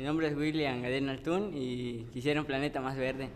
Mi nombre es William Gadena Altún y quisiera un planeta más verde.